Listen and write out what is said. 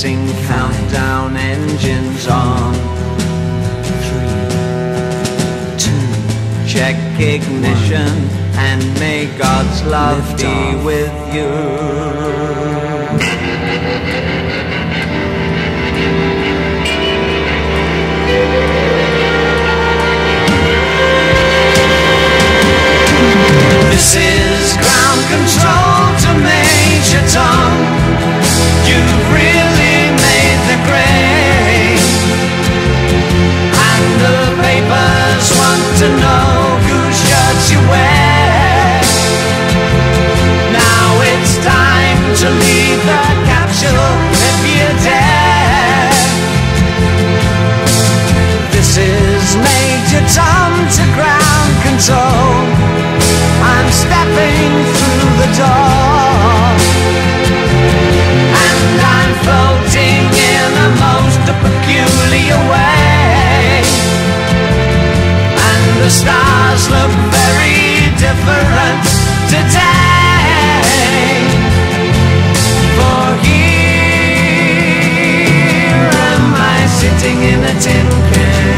Commencing countdown engines on. three, two, Check ignition and may God's love Lift be off. with you. To leave the a tin can.